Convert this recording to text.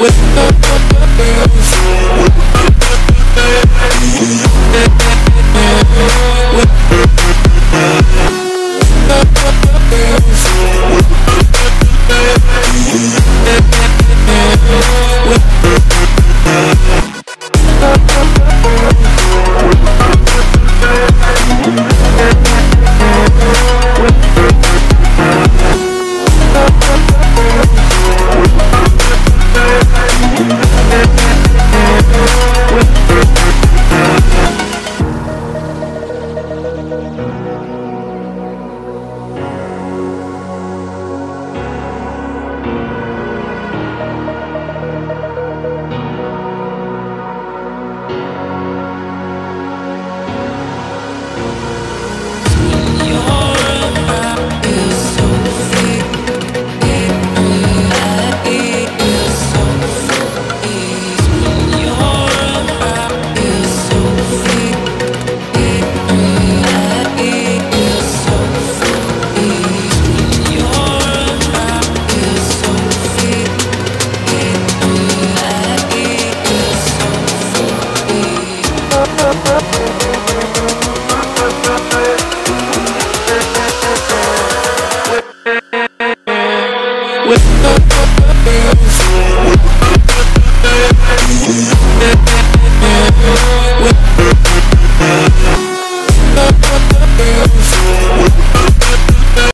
with the with